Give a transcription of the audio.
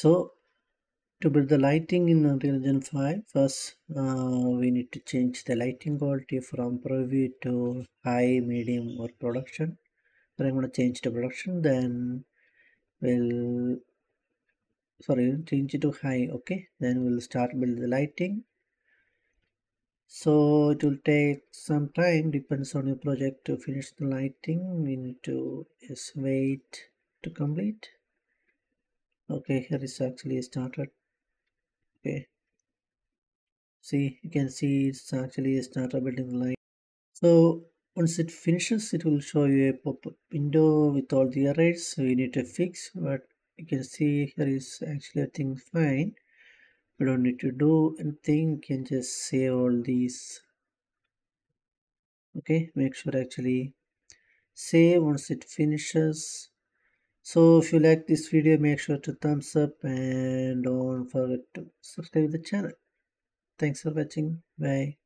So to build the lighting in Unreal Engine 5, first uh, we need to change the lighting quality from preview to high, medium or production. But I'm going to change to production, then we'll sorry change it to high okay? Then we'll start build the lighting. So it will take some time depends on your project to finish the lighting. We need to just wait to complete okay here is actually started. Okay. See you can see it's actually started building the light so once it finishes it will show you a pop-up window with all the so you need to fix but you can see here is actually everything fine. We don't need to do anything. You can just save all these. Okay make sure actually save once it finishes so if you like this video make sure to thumbs up and don't forget to subscribe the channel. Thanks for watching. Bye